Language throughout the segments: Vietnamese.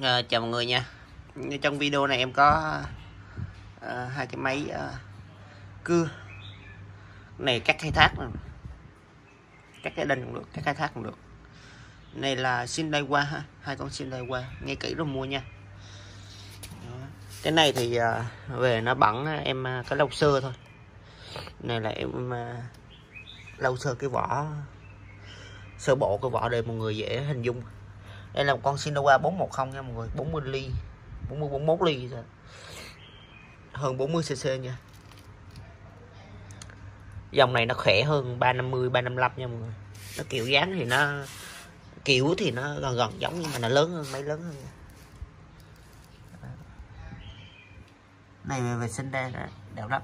À, chào mọi người nha. Trong video này em có à, hai cái máy à, cưa. Này cắt khai thác nè cắt cái đinh cũng được cắt khai thác cũng được. Này là xin đây qua ha hai con xin đây qua nghe kỹ rồi mua nha. Đó. cái này thì à, về nó bẩn em à, cái lâu sơ thôi. Này là em à, lâu sơ cái vỏ sơ bộ cái vỏ để mọi người dễ hình dung đây là một con Sinowa 410 nha mọi người. 40 ly. 40 41 ly rồi. hơn 40 cc nha. Dòng này nó khỏe hơn 350 355 nha mọi người. Nó kiểu dáng thì nó kiểu thì nó gần gần giống nhưng mà nó lớn hơn mấy lớn hơn nha. này về vệ sinh đây là đẹp lắm.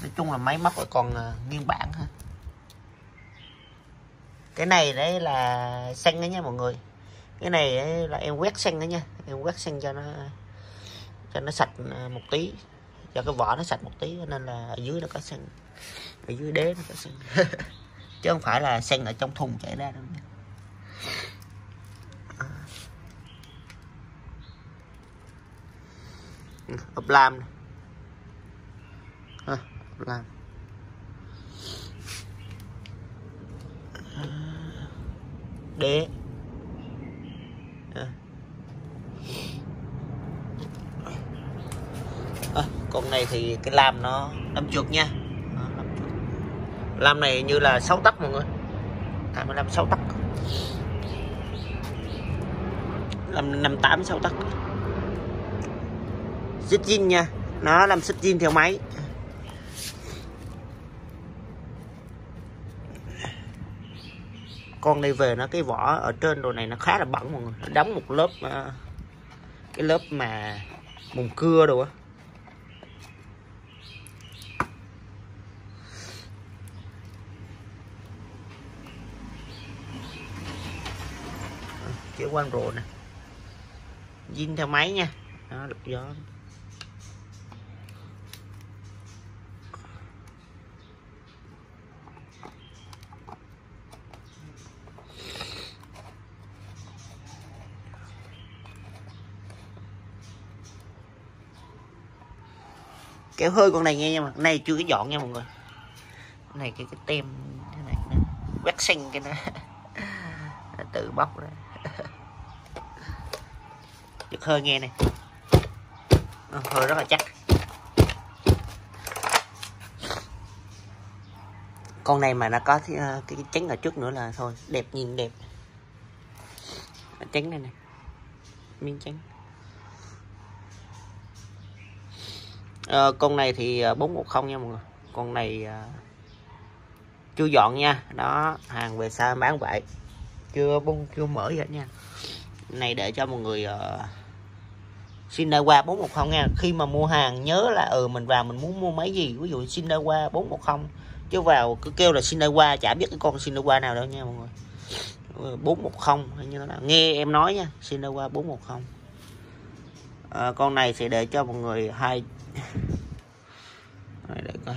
Nói chung là máy móc còn uh, nguyên bản ha cái này đấy là xanh đấy nha mọi người. Cái này đấy là em quét xanh đấy nha. Em quét xanh cho nó cho nó sạch à, một tí. Cho cái vỏ nó sạch một tí nên là ở dưới nó có xanh. Ở dưới đế nó có xanh. Chứ không phải là xanh ở trong thùng chảy ra đâu nha. Ốp lam này à, ốp lam. Đế. À, à con này thì cái lam nó đâm chuột nha. Lam này như là 6 tấc mọi người. À, 25 6 tấc. Làm 58 6 tấc. Xích zin nha. Nó làm xích zin theo máy. Con này về nó cái vỏ ở trên đồ này nó khá là bẩn mọi người. Nó đóng một lớp uh, cái lớp mà mùng cưa đồ á. Ờ, Chữa quanh rồ nè. Zin theo máy nha. Đó lục gió. Kéo hơi con này nghe nha mà này chưa có dọn nha mọi người. Cái này cái cái tem thế này nó quét xanh cái nó tự bóc ra giật hơi nghe này ờ, hơi rất là chắc. Con này mà nó có ờ, cái, cái, cái ở trước nữa là thôi đẹp nhìn đẹp. Chén này này miếng chén. À, con này thì ờ, 410 nha mọi người. Con này à, chưa dọn nha. Đó hàng về xa bán vậy. Chưa bung chưa mở vậy nha. Này để cho mọi người uh, xin đa qua 410 nha. Khi mà mua hàng nhớ là ừ mình vào mình muốn mua máy gì. Ví dụ xin đa qua 410 chứ vào cứ kêu là xin đa qua chả biết cái con xin đa qua nào đâu nha mọi người. 410 hay như thế nào nghe em nói nha xin đa qua 410 à, con này sẽ để cho mọi người hai để coi.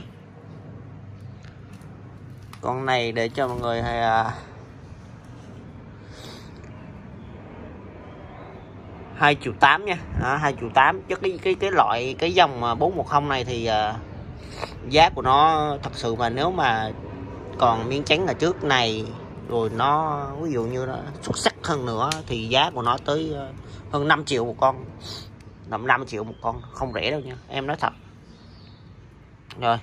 Con này để cho mọi người hay à, hai triệu tám nha. À, hai triệu tám. Chứ cái cái cái loại cái dòng mà bốn một không này thì à, giá của nó thật sự mà nếu mà còn miếng trắng ở trước này rồi nó ví dụ như nó xuất sắc hơn nữa thì giá của nó tới à, hơn 5 triệu một con. 5, 5 triệu một con không rẻ đâu nha em nói thật. Rồi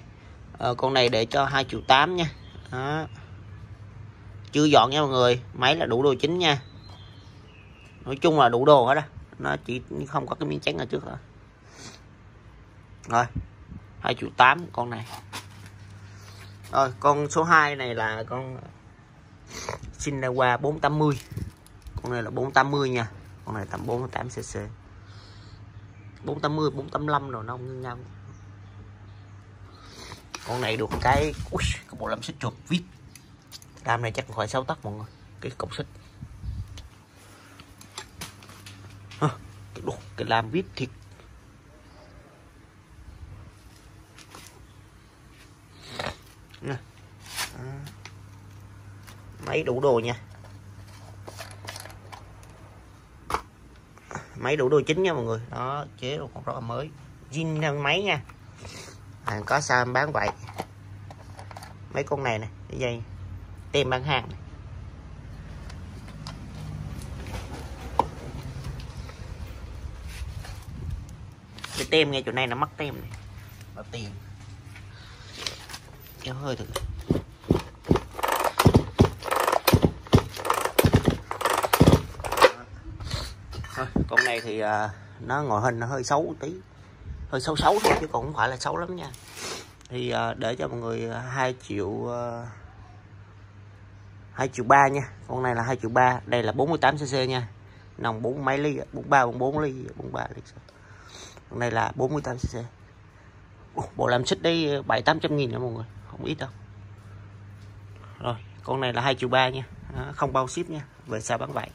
à, con này để cho 2 triệu 8 nha. Đó. chưa dọn nha mọi người máy là đủ đồ chính nha. Nói chung là đủ đồ hết đó nó chỉ không có cái miếng trắng ở trước thôi. Rồi 2 triệu 8 con này. Rồi con số 2 này là con Sinawa 480 con này là 480 nha con này tầm 48 cc 480 485 rồi nó không như nhau. Con này được cái ui, có bộ làm xích chuột vít. Lam này chắc khoảng 6 tấc mọi người cái cục xích. À, cái, đồ, cái làm vít thiệt. Nè. À. máy đủ đồ nha. Máy đủ đôi chính nha mọi người. Đó, chế còn rất là mới. Zin máy nha. Hàng có sao em bán vậy? Mấy con này nè, cái dây. Tem bán hàng này. cái tem ngay chỗ này nó mắc tem này. Nó tiền. Kéo hơi thử thôi con này thì uh, nó ngồi hình nó hơi xấu một tí. Hơi xấu xấu thôi chứ còn không phải là xấu lắm nha. Thì uh, để cho mọi người à, hai triệu uh, 2 triệu ba nha. Con này là 2 triệu ba đây là 48 cc nha. Nòng bốn mấy ly 43 44 ly 43 ly. Con này là 48 cc bộ làm xích đấy 7 800 nghìn nha mọi người? Không ít đâu. Rồi con này là 2 triệu ba nha. Không bao ship nha. Về xa bán vậy.